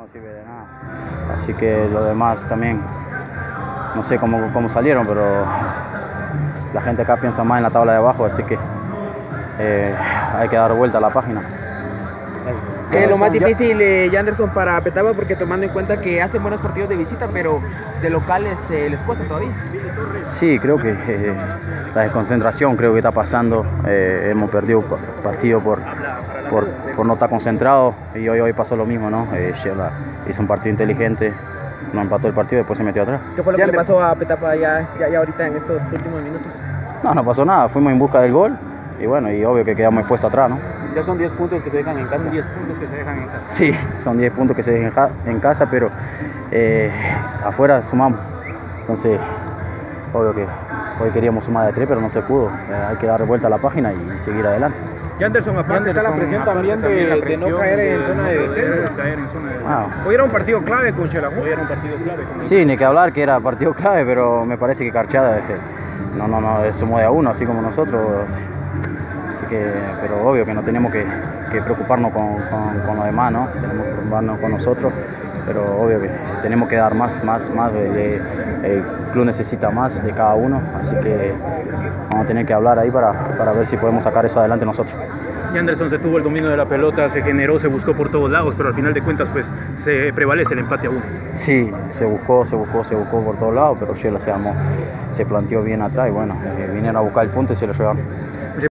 no sirve de nada. Así que lo demás también, no sé cómo, cómo salieron, pero la gente acá piensa más en la tabla de abajo, así que eh, hay que dar vuelta a la página. ¿Qué es lo más difícil, eh, Yanderson, para Petapa? Porque tomando en cuenta que hacen buenos partidos de visita, pero de locales eh, les cuesta todavía. Sí, creo que eh, la desconcentración creo que está pasando. Eh, hemos perdido pa- partido por, por, por no estar concentrado y hoy, hoy pasó lo mismo, ¿no? Eh, Shela hizo un partido inteligente, no empató el partido, después se metió atrás. ¿Qué fue lo que le pasó a Petapa ya, ya, ya ahorita en estos últimos minutos? No, no pasó nada, fuimos en busca del gol y bueno, y obvio que quedamos expuestos atrás, ¿no? Ya son 10 puntos que se dejan en casa. 10 puntos que se dejan en casa. Sí, son 10 puntos que se dejan en ja- en casa, pero eh, afuera sumamos. Entonces, obvio que hoy queríamos sumar de 3, pero no se pudo. Eh, hay que dar vuelta a la página y seguir adelante. Yanderson, aparte está la presión también de, de no caer en zona de descenso. caer en zona de Ah, Hoy era un partido clave con Xelajú. Hoy era un partido clave. con- Sí, ni que hablar que era partido clave, pero me parece que Carchada este, no, no, no, sumó de a uno, así como nosotros. Así que, pero obvio que no tenemos que, que preocuparnos con, con, con lo demás, ¿no? Tenemos que preocuparnos con nosotros, pero obvio que tenemos que dar más, más, más. el club necesita más de cada uno, así que vamos a tener que hablar ahí para, para ver si podemos sacar eso adelante nosotros. Yanderson se tuvo el dominio de la pelota, se generó, se buscó por todos lados, pero al final de cuentas pues se prevalece el empate a uno. Sí, se buscó, se buscó, se buscó por todos lados, pero Shela se armó, se planteó bien atrás y bueno, eh, vinieron a buscar el punto y se lo llevaron.